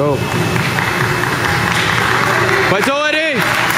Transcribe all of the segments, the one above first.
Go. Vai, Oren!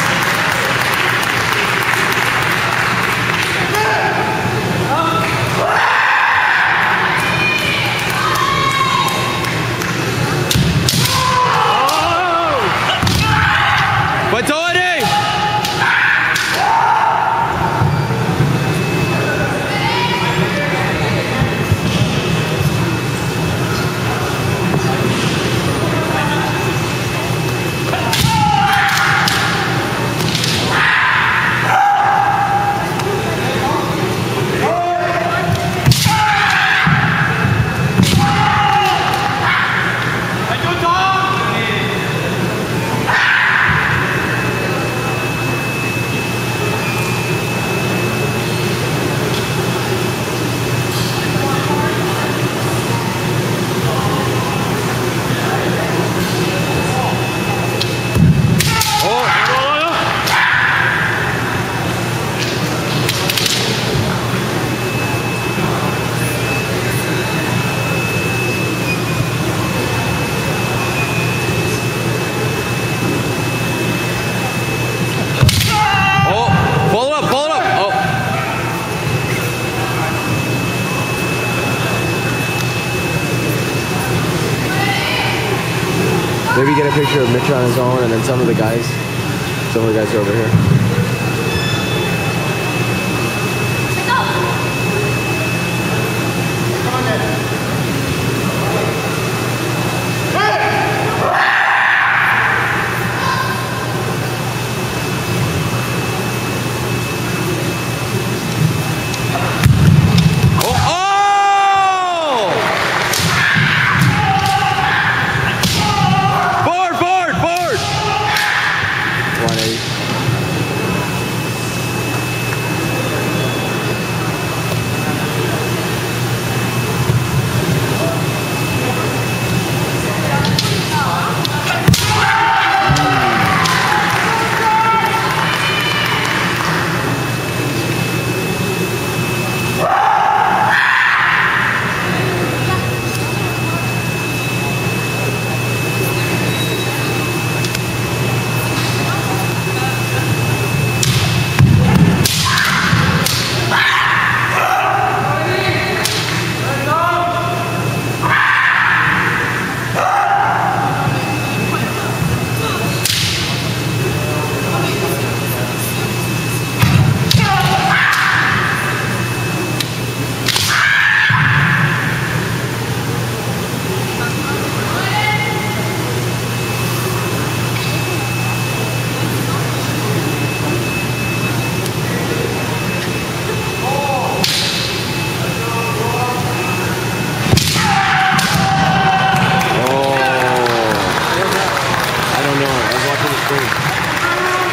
Maybe get a picture of Mitch on his own and then some of the guys. Some of the guys are over here.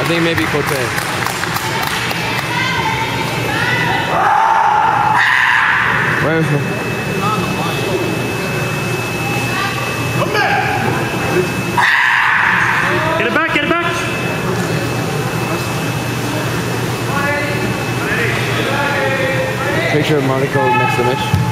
Think maybe Cote. Where Get it back, get it back. Picture of Monaco next to Mitch.